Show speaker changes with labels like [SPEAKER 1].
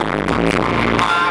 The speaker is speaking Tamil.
[SPEAKER 1] Ah!